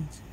presence